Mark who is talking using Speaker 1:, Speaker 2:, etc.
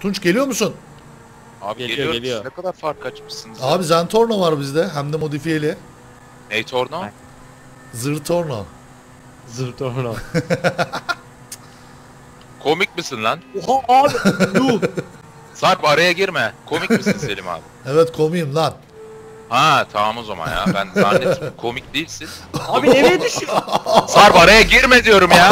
Speaker 1: Tunç geliyor musun?
Speaker 2: Abi
Speaker 3: Geliyor,
Speaker 2: geliyorum.
Speaker 3: geliyor.
Speaker 2: Ne kadar fark açmışsınız.
Speaker 1: Abi Zentorno var bizde hem de modifiyeli.
Speaker 2: Ney Torno?
Speaker 1: Zırtorno.
Speaker 3: Zırt orna.
Speaker 2: Komik misin lan?
Speaker 3: Oha abi. Yuh.
Speaker 2: Sarp araya girme. Komik misin Selim abi?
Speaker 1: Evet komiyim lan.
Speaker 2: Ha tamam o zaman ya. Ben zannettim komik değilsin.
Speaker 3: Abi nereye düşüyor?
Speaker 2: Sarp araya girme diyorum ya.